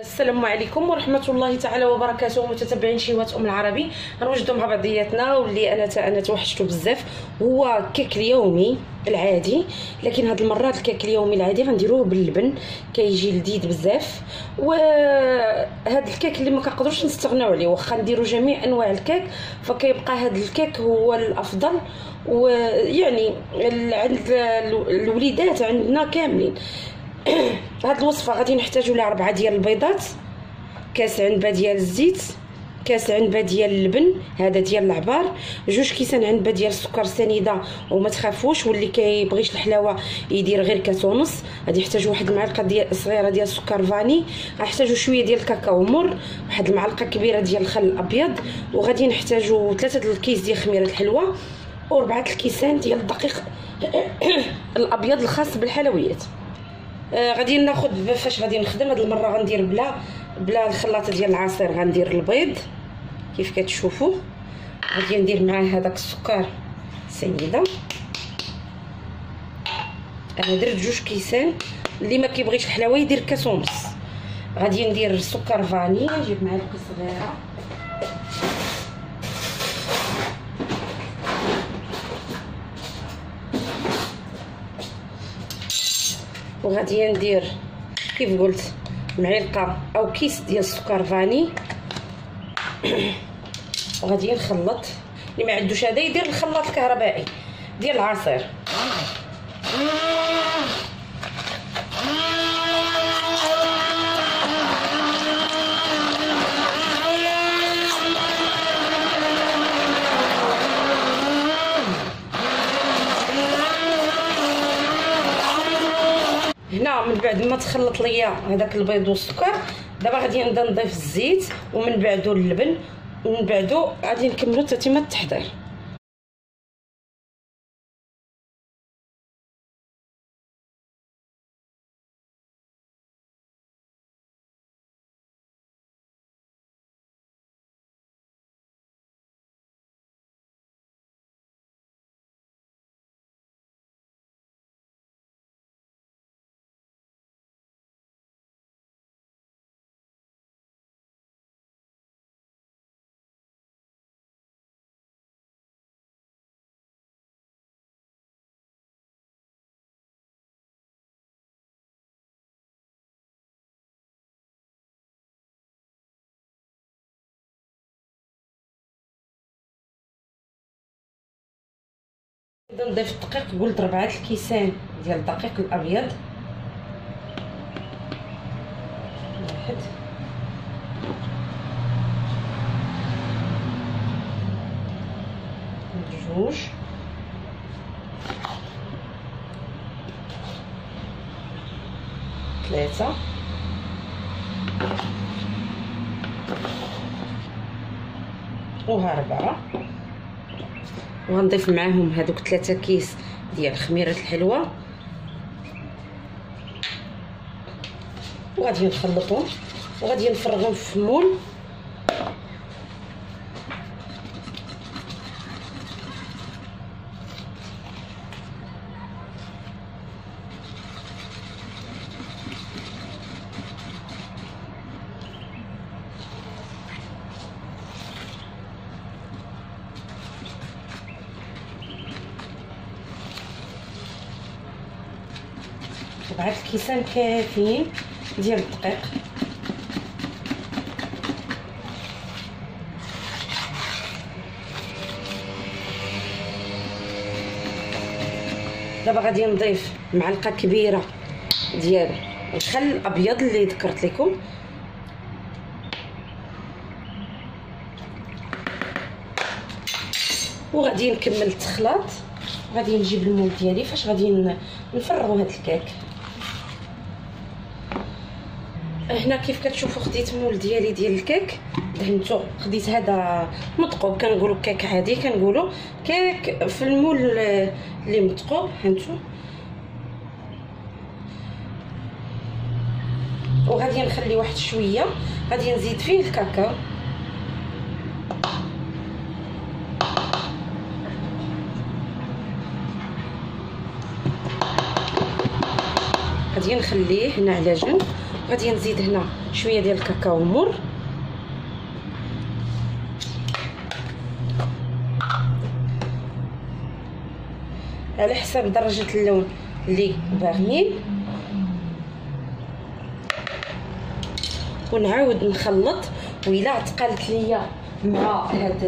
السلام عليكم ورحمة الله تعالى وبركاته متتبعين شيوات أم العربي. غنوجدوا مع بعضياتنا واللي أنا تا أنا توحشتو بزاف هو الكيك اليومي العادي. لكن هاد المره الكيك اليومي العادي غنديروه باللبن كيجي لذيذ بزاف. وهاد الكيك اللي ما كنقدروش نستغناو عليه واخا نديرو جميع أنواع الكيك فكيبقى هاد الكيك هو الأفضل. ويعني عند الوليدات عندنا كاملين. هاد الوصفة غادي نحتاجو لها ربعة ديال البيضات كاس عنبة ديال الزيت كاس عنبة ديال اللبن هذا ديال العبار جوج كيسان عنبة ديال السكر سنيدة وما تخافوش واللي كيبغيش الحلاوة يدير غير كاس ونص. غادي يحتاج واحد المعلقه ديال صغيرة ديال السكر فاني غنحتاجو شوية ديال الكاكاو مر واحد المعلقة كبيرة ديال الخل الأبيض وغادي نحتاجو ثلاثة الكيس ديال خميرة الحلوة وربعة الكيسان ديال الدقيق الأبيض الخاص بالحلويات. آه غادي ناخذ فاش غادي نخدم. هاد المرة غندير بلا بلا الخلاطه ديال العصير غندير البيض كيف كتشوفوا. غادي ندير معاه هذاك السكر سنيده أنا درت جوج كيسان. اللي ما كيبغيش الحلاوة يدير كاس ونص غادي ندير سكر فاني نجيب معلقه صغيره وغادي ندير كيف قلت معلقة أو كيس ديال السكر فاني. وغادي نخلط. اللي ما عندوش هذا يدير الخلاط الكهربائي ديال العصير. بعد ما تخلط ليا هذاك البيض والسكر دابا غادي نبدا نضيف الزيت ومن بعدو اللبن ومن بعدو غادي نكملو تتمه التحضير نبدا نضيف الدقيق قلت ربعة الكيسان ديال الدقيق الأبيض. واحد. جوج. ثلاثة. وها أربعة وغنضيف معاهم هذوك ثلاثة كيس ديال خميرة الحلوى وغادي نخلطهم. وغادي نفرغهم في مول. ربعة الكيسان كافيين ديال الدقيق. دابا غادي نضيف معلقة كبيرة ديال الخل الابيض اللي ذكرت لكم. وغادي نكمل التخلاط. غادي نجيب ال moule ديالي فاش غادي نفرغوا هاد الكيك هنا كيف كتشوفوا خديت moule ديالي ديال الكيك؟ دهنتو خديت هذا مطقوب كنقولوا كيك عادي كنقولوا كيك في ال moule اللي مطقوب هانتو. وغادي نخلي واحد شوية غادي نزيد فيه الكاكاو غادي نخليه هنا على جنب. غادي نزيد هنا شوية ديال الكاكاو مر على حساب درجة اللون اللي باغيين. ونعاود نخلط. وإلا تقالت ليا مع هاد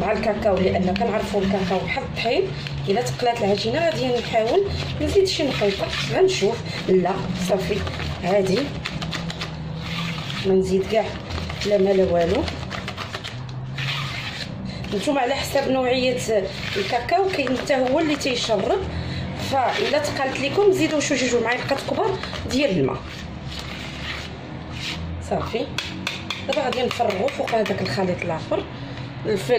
مع الكاكاو لأن كنعرفوا الكاكاو بحال الطحين. إلا تقلات العجينة غادي نحاول نزيد شي نخلطه غنشوف. لا صافي. عادي ما نزيد كاع لا ما لا والو. نتوما على حساب نوعية الكاكاو كاين حتى هو اللي تيشرب. فاذا تقالت لكم زيدوا شي جوج معالق كبار ديال الماء. صافي. دابا غادي نفرغو فوق هذاك الخليط الآخر. في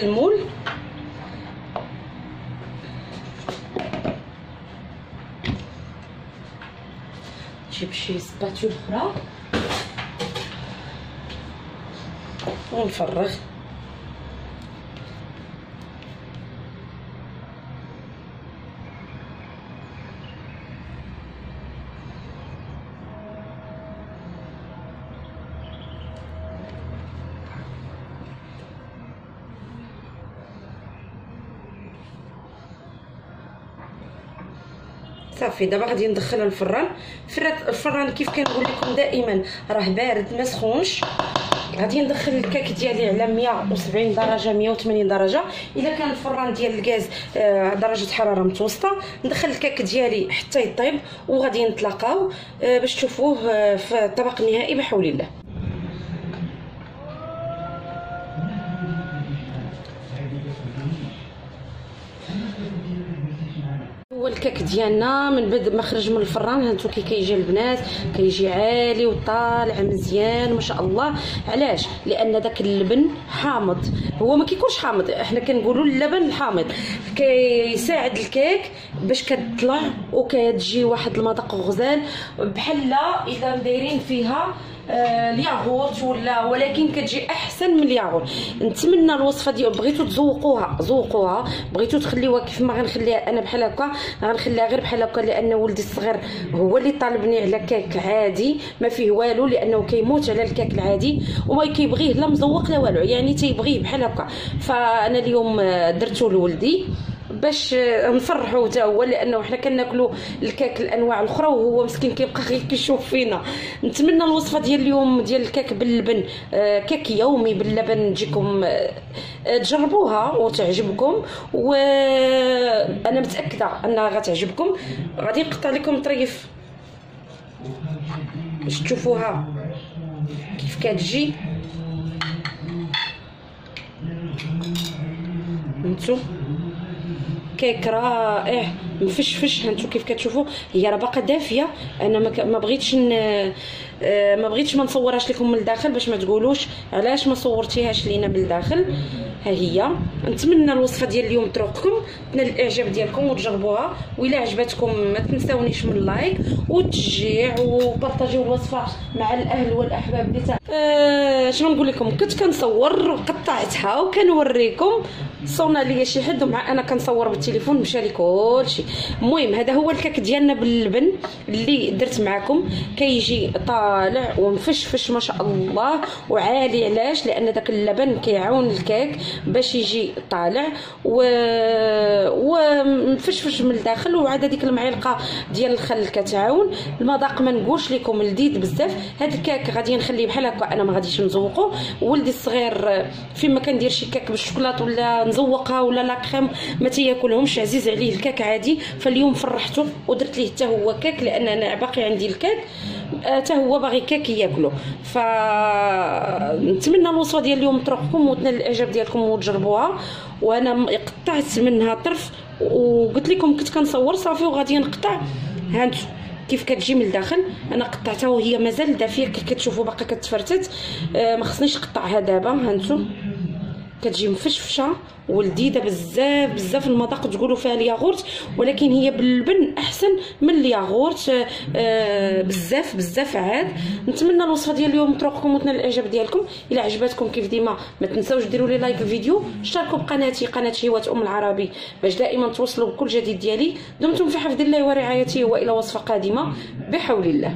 نجيب شي سباتول أخرى. ونفرغ. صافي. دابا غادي ندخلها الفران. الفران كيف كنقول لكم دائما راه بارد ما سخونش. غادي ندخل الكاك ديالي على 170 درجة 180 درجة. إلا كان الفران ديال الغاز آه درجة حرارة متوسطة ندخل الكاك ديالي حتى يطيب وغادي نتلاقاو آه باش تشوفوه آه في الطبق النهائي بحول الله. هو الكاك ديالنا من بعد ما خرج من الفران هانتو كي كيجي البنات كيجي عالي وطالع مزيان ما شاء الله. علاش؟ لأن داك اللبن حامض. هو ما كيكونش حامض إحنا كنقولوا اللبن الحامض كيساعد الكيك باش كتطلع وكتجي واحد المذاق غزال. بحال إذا دايرين فيها آه، الياغورت ولا ولكن كتجي أحسن من الياغورت. نتمنى الوصفة ديال بغيتو تزوقوها زوقوها بغيتو تخليوها كيف ما غنخليها أنا بحال هكا. غنخليها غير بحال هكا لأن ولدي الصغير هو اللي طالبني على كيك عادي. ما فيه والو لأنه كيموت على الكيك العادي وما كيبغيه لا مزوق لا والو. يعني تيبغيه بحال هكا. فأنا اليوم درتو لولدي. باش نفرحوا حتى هو لأنه حنا كناكلوا الكاك الأنواع الأخرى وهو مسكين كيبقى غير كيشوف فينا. نتمنى الوصفة ديال اليوم ديال الكاك باللبن آه، كاك يومي باللبن تجيكم آه، تجربوها وتعجبكم. وأنا متأكدة أنها غتعجبكم. غادي نقطع لكم طريف. باش تشوفوها كيف كتجي. انتو كيك رائع مفشفش هانتو كيف كتشوفوا هي راه باقا دافية. أنا ما بغيتش آه، ما بغيتش ما نصورهاش لكم من الداخل باش ما تقولوش علاش ما صورتيهاش لينا من الداخل ها هي؟ نتمنى الوصفة ديال اليوم تروقكم تنال الإعجاب ديالكم وتجربوها. وإلا عجبتكم ما تنساونيش من اللايك والتشجيع وبارطاجيو الوصفة مع الأهل والأحباب اللي آه شنو نقول لكم؟ كنت كنصور وقطعتها وكنوريكم. صونا ليا شي حد ومع أنا كنصور بالتليفون مشى لي كلشي المهم هذا هو الكاك ديالنا باللبن اللي درت معكم كيجي طالع ومفشفش ما شاء الله وعالي علاش؟ لأن داك اللبن كيعاون الكاك باش يجي طالع و ومفشفش من الداخل وعاد هذيك المعلقة ديال الخل كتعاون. المذاق ما نقولش لكم لذيذ بزاف. هاد الكاك غادي نخليه بحال هكا أنا ما غاديش نزوقو. ولدي الصغير فيما كندير شي كاك بالشوكولاط ولا نزوقها ولا la crème ما تياكلهمش. عزيز عليه الكاك عادي. فاليوم فرحته ودرت ليه حتى هو كاك لأن أنا باقي عندي الكاك. حتى هو باغي كاك ياكلو. فنتمنى الوصفة ديال اليوم تروقكم وتنال الإعجاب ديالكم وتجربوها. وأنا قطعت منها طرف وقلت لكم كنت كنصور صافي وغادي نقطع. هانتو كيف كتجي من الداخل؟ أنا قطعتها وهي مازال دافية كي كتشوفوا باقا كتفرتت. آه ما خصنيش نقطعها دابا هانتو. كتجي مفشفشة ولذيذة بزاف بزاف المذاق تقولوا فيها الياغورت ولكن هي باللبن أحسن من الياغورت آه بزاف بزاف عاد. نتمنى الوصفة ديال اليوم تروقكم وتنال الإعجاب ديالكم. إلى عجبتكم كيف ديما ما تنساوش ديروا لي لايك الفيديو اشتركوا بقناتي قناه شهوات أم العربي باش دائما توصلوا بكل جديد ديالي. دمتم في حفظ الله ورعايته وإلى وصفة قادمة. بحول الله.